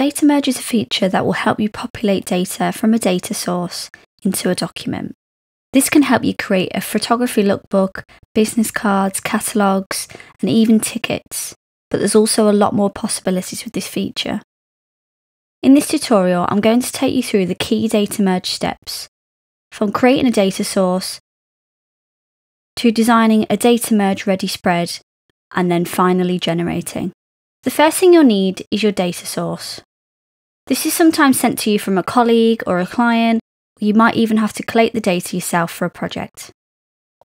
Data merge is a feature that will help you populate data from a data source into a document. This can help you create a photography lookbook, business cards, catalogues, and even tickets, but there's also a lot more possibilities with this feature. In this tutorial, I'm going to take you through the key data merge steps, from creating a data source to designing a data merge ready spread and then finally generating. The first thing you'll need is your data source. This is sometimes sent to you from a colleague or a client. You might even have to collate the data yourself for a project.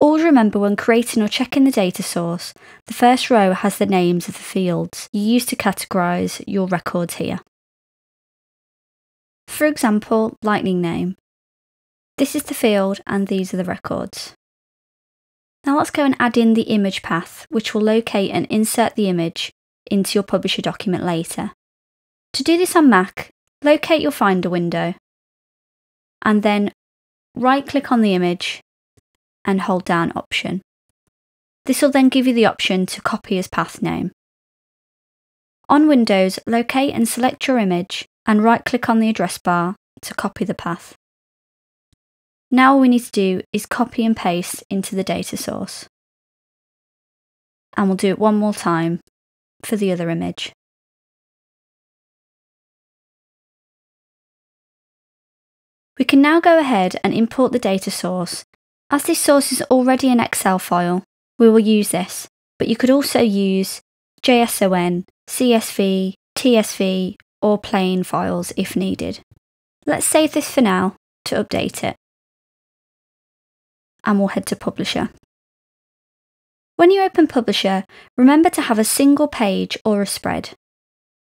Always remember when creating or checking the data source, the first row has the names of the fields you use to categorise your records here. For example, lightning name. This is the field and these are the records. Now let's go and add in the image path, which will locate and insert the image into your Publisher document later. To do this on Mac, locate your Finder window and then right click on the image and hold down Option. This will then give you the option to copy as path name. On Windows, locate and select your image and right click on the address bar to copy the path. Now all we need to do is copy and paste into the data source. And we'll do it one more time for the other image. We can now go ahead and import the data source. As this source is already an Excel file, we will use this, but you could also use JSON, CSV, TSV, or plain files if needed. Let's save this for now to update it. And we'll head to Publisher. When you open Publisher, remember to have a single page or a spread.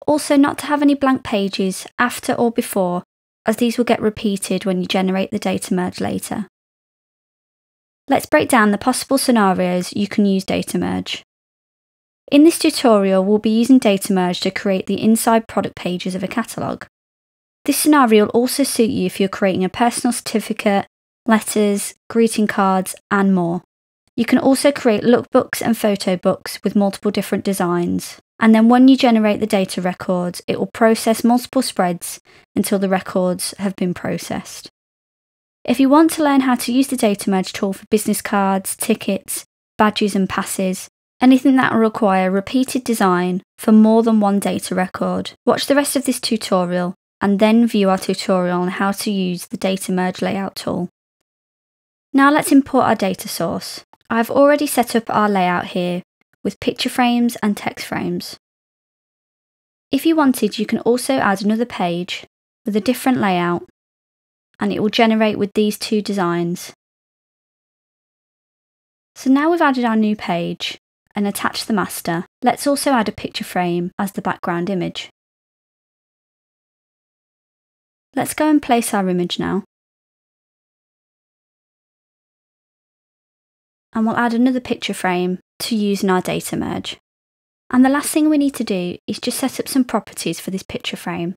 Also not to have any blank pages after or before, as these will get repeated when you generate the data merge later. Let's break down the possible scenarios you can use data merge. In this tutorial, we'll be using data merge to create the inside product pages of a catalogue. This scenario will also suit you if you're creating a personal certificate, letters, greeting cards, and more. You can also create lookbooks and photo books with multiple different designs. And then when you generate the data records, it will process multiple spreads until the records have been processed. If you want to learn how to use the data merge tool for business cards, tickets, badges and passes, anything that will require repeated design for more than one data record, watch the rest of this tutorial and then view our tutorial on how to use the data merge layout tool. Now let's import our data source. I've already set up our layout here with picture frames and text frames. If you wanted, you can also add another page with a different layout and it will generate with these two designs. So now we've added our new page and attached the master, let's also add a picture frame as the background image. Let's go and place our image now. and we'll add another picture frame to use in our data merge. And the last thing we need to do is just set up some properties for this picture frame.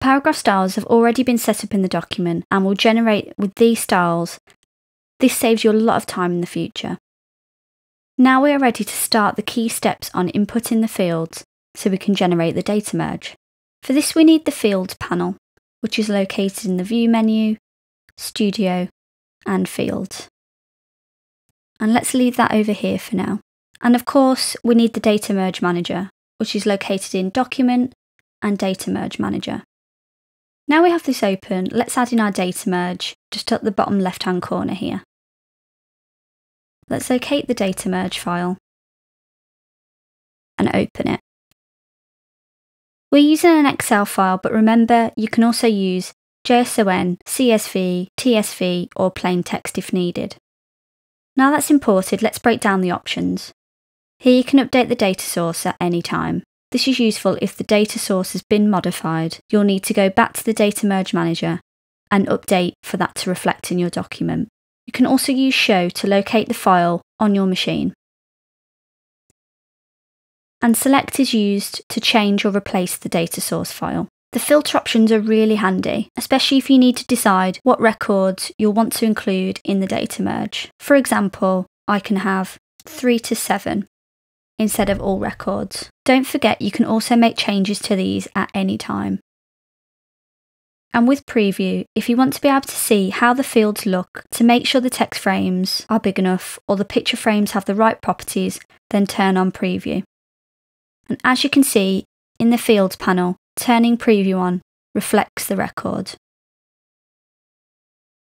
Paragraph styles have already been set up in the document and will generate with these styles. This saves you a lot of time in the future. Now we are ready to start the key steps on inputting the fields so we can generate the data merge. For this we need the Fields panel which is located in the View menu, Studio, and Fields. And let's leave that over here for now. And of course, we need the Data Merge Manager, which is located in Document and Data Merge Manager. Now we have this open, let's add in our data merge just at the bottom left hand corner here. Let's locate the data merge file and open it. We're using an Excel file, but remember you can also use JSON, CSV, TSV, or plain text if needed. Now that's imported, let's break down the options. Here you can update the data source at any time. This is useful if the data source has been modified. You'll need to go back to the Data Merge Manager and update for that to reflect in your document. You can also use Show to locate the file on your machine and select is used to change or replace the data source file. The filter options are really handy, especially if you need to decide what records you'll want to include in the data merge. For example, I can have 3 to 7 instead of all records. Don't forget you can also make changes to these at any time. And with Preview, if you want to be able to see how the fields look to make sure the text frames are big enough or the picture frames have the right properties, then turn on Preview. And as you can see in the Fields panel, turning Preview on reflects the record.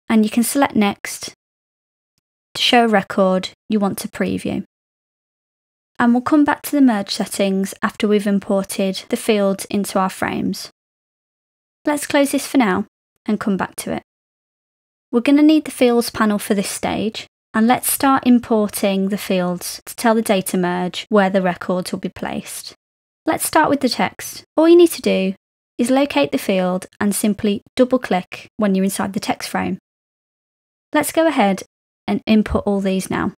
And you can select Next to show a record you want to preview. And we'll come back to the merge settings after we've imported the fields into our frames. Let's close this for now and come back to it. We're going to need the fields panel for this stage, and let's start importing the fields to tell the data merge where the records will be placed. Let's start with the text. All you need to do is locate the field and simply double click when you're inside the text frame. Let's go ahead and input all these now.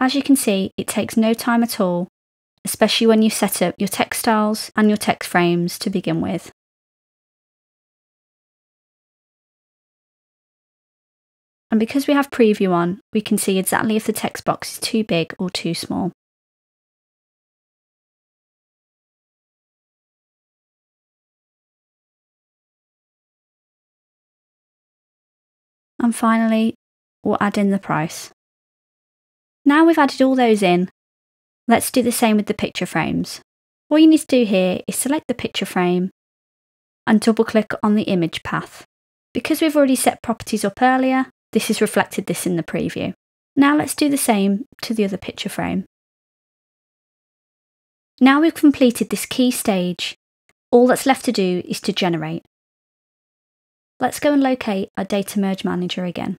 As you can see, it takes no time at all, especially when you set up your text styles and your text frames to begin with. And because we have preview on, we can see exactly if the text box is too big or too small. And finally, we'll add in the price. Now we've added all those in, let's do the same with the picture frames. All you need to do here is select the picture frame and double click on the image path. Because we've already set properties up earlier, this has reflected this in the preview. Now let's do the same to the other picture frame. Now we've completed this key stage, all that's left to do is to generate. Let's go and locate our Data Merge Manager again.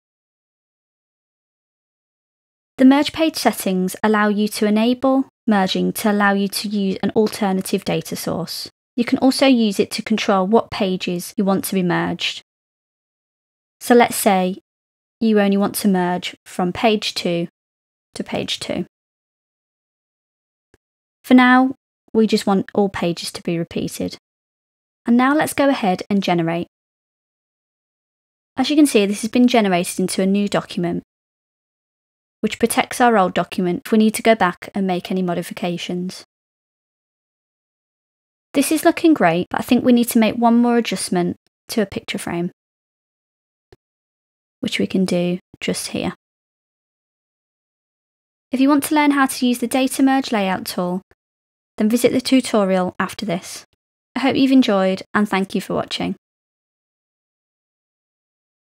The merge page settings allow you to enable merging to allow you to use an alternative data source. You can also use it to control what pages you want to be merged. So let's say you only want to merge from page 2 to page 2. For now, we just want all pages to be repeated. And now let's go ahead and generate. As you can see, this has been generated into a new document, which protects our old document if we need to go back and make any modifications. This is looking great, but I think we need to make one more adjustment to a picture frame, which we can do just here. If you want to learn how to use the Data Merge Layout tool, then visit the tutorial after this. I hope you've enjoyed and thank you for watching.